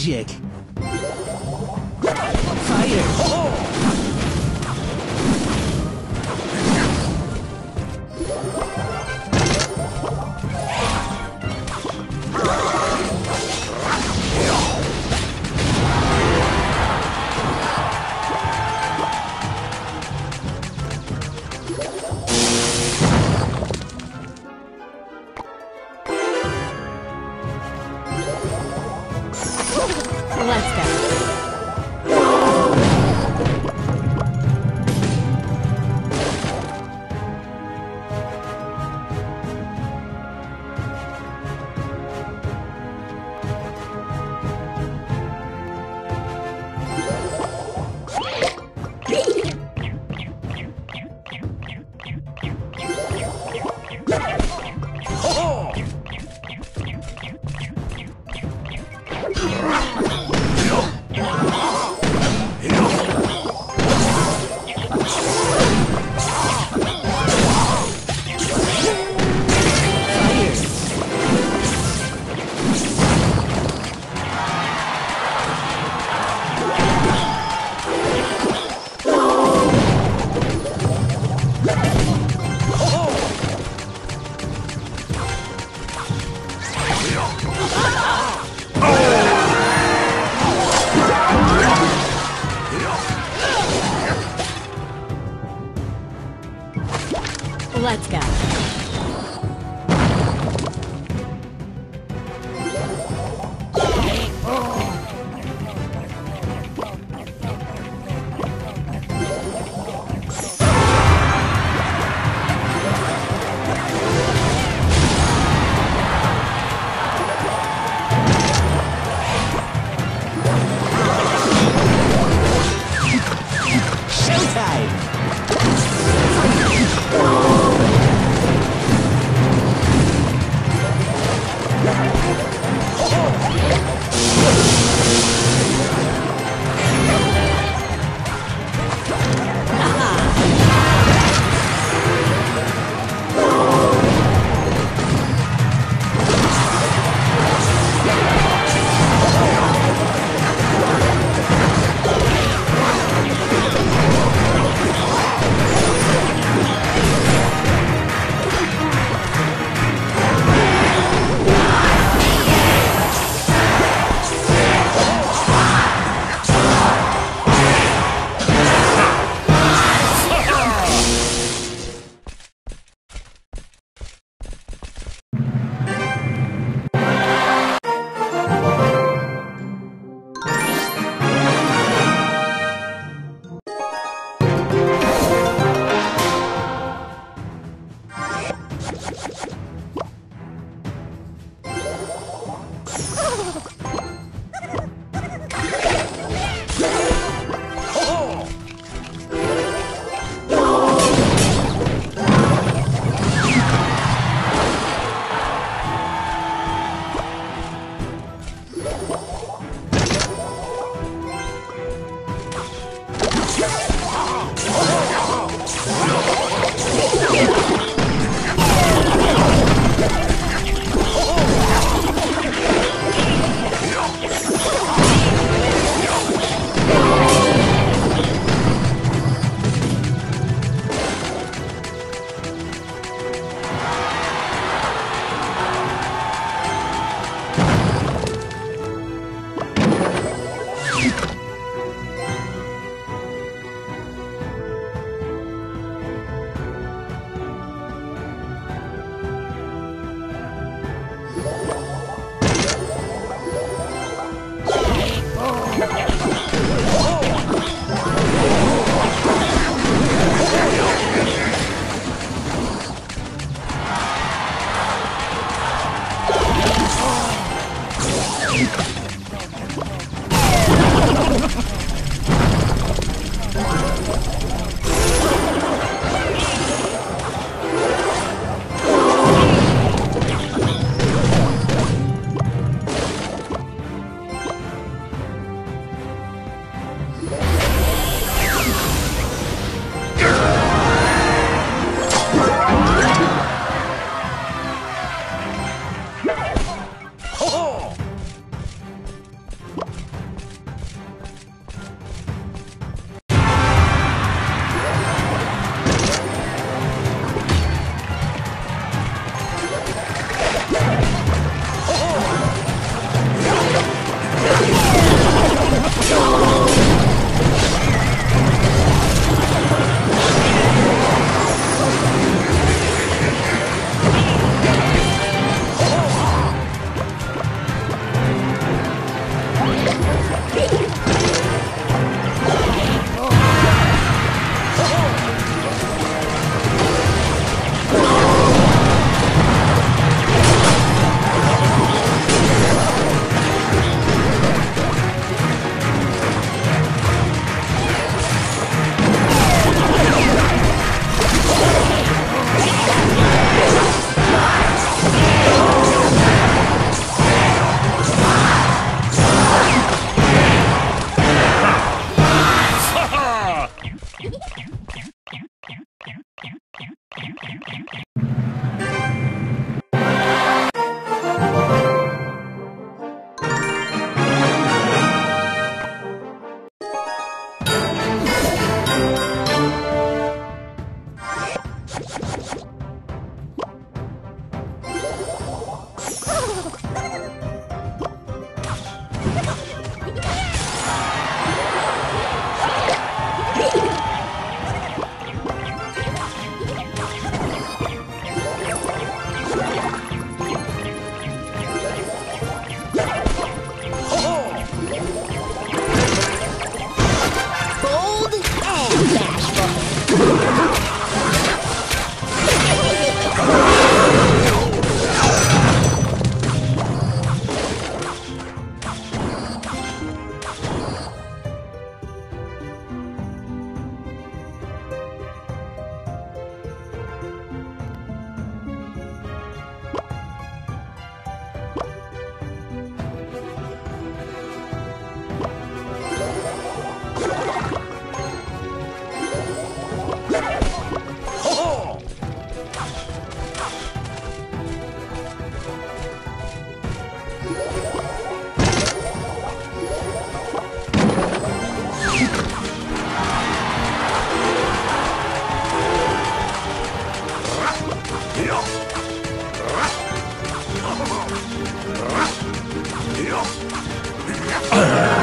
magic. Let's go. Uh.